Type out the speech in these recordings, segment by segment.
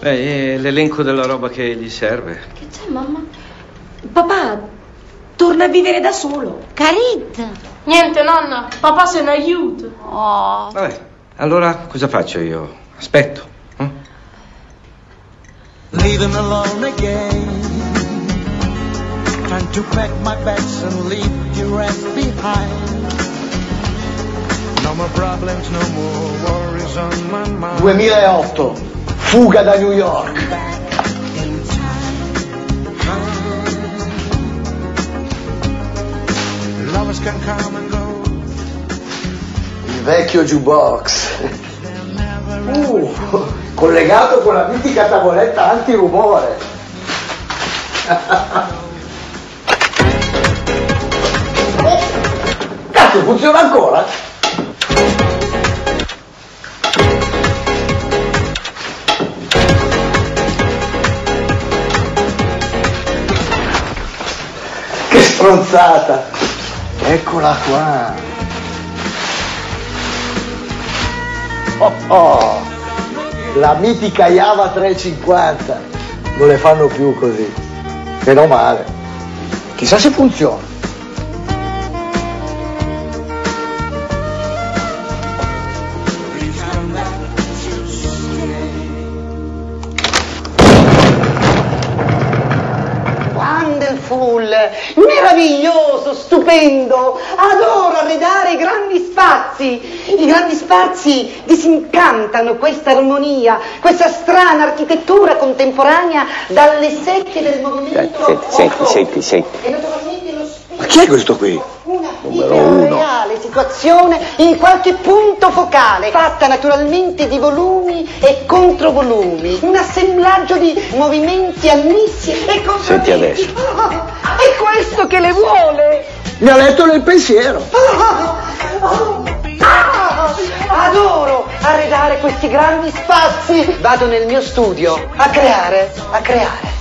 Beh, è l'elenco della roba che gli serve. Che c'è, mamma? Papà, torna a vivere da solo. Carit! Niente, nonna, papà se ne aiuta. Oh. Vabbè, allora cosa faccio io? Aspetto. eh? leaving alone again. Time to pack my bags and leave you right behind. No more problems, no more worries on my mind. 2008, fuga da New York. Il vecchio jukebox. Uh, collegato con la mitica tavoletta antirumore. Oh, Cazzo, funziona ancora? Che stronzata! Eccola qua! Oh, oh, la mitica Java 350 non le fanno più così. Meno male. Chissà se funziona Wonderful, meraviglioso, stupendo, adoro arredare i grandi spazi. I grandi spazi disincantano questa armonia, questa strana architettura contemporanea dalle secche del movimento. Senti, senti, senti, senti. Ma chi è questo qui? una Numero uno. Situazione in qualche punto focale, fatta naturalmente di volumi e controvolumi, un assemblaggio di movimenti annissi e contraddetti. Senti adesso. Ah, è questo che le vuole? mi ha letto nel pensiero Ah, ah, adoro arredare questi grandi spazi. Vado nel mio studio a creare, a creare.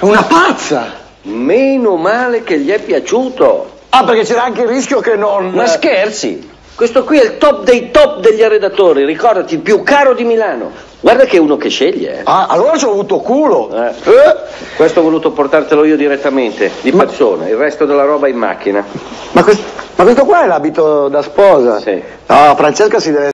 Una pazza Meno male che gli è piaciuto. ah perché c'era anche il rischio che non Ma scherzi? Questo qui è il top dei top degli arredatori, ricordati, il più caro di Milano. Guarda che è uno che sceglie. eh. ah allora ci ho avuto culo Eh. Eh, Questo ho voluto portartelo io direttamente, di persona, il resto della roba in macchina. ma, quest- ma questo qua è l'abito da sposa Sì. no Francesca si deve